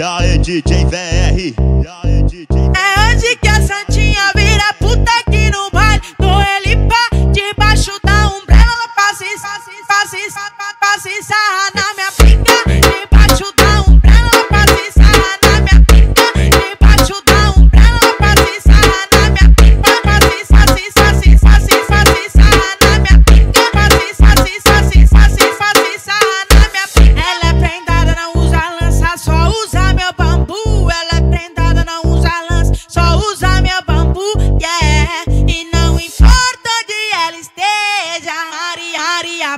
E aí, DJ VR? É hoje é que a Santinha vira puta aqui no baile. Com ele pá, debaixo da umbrella, ela passa e sarra na minha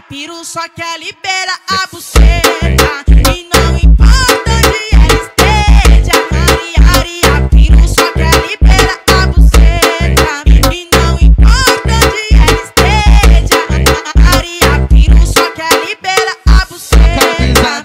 piru só quer libera a buceta E não importa onde ela esteja Ari, a piru só quer libera a buceta E não importa onde ela esteja Ari, a piru só quer libera a buceta.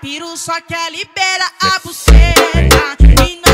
Piru só quer libera a buceta.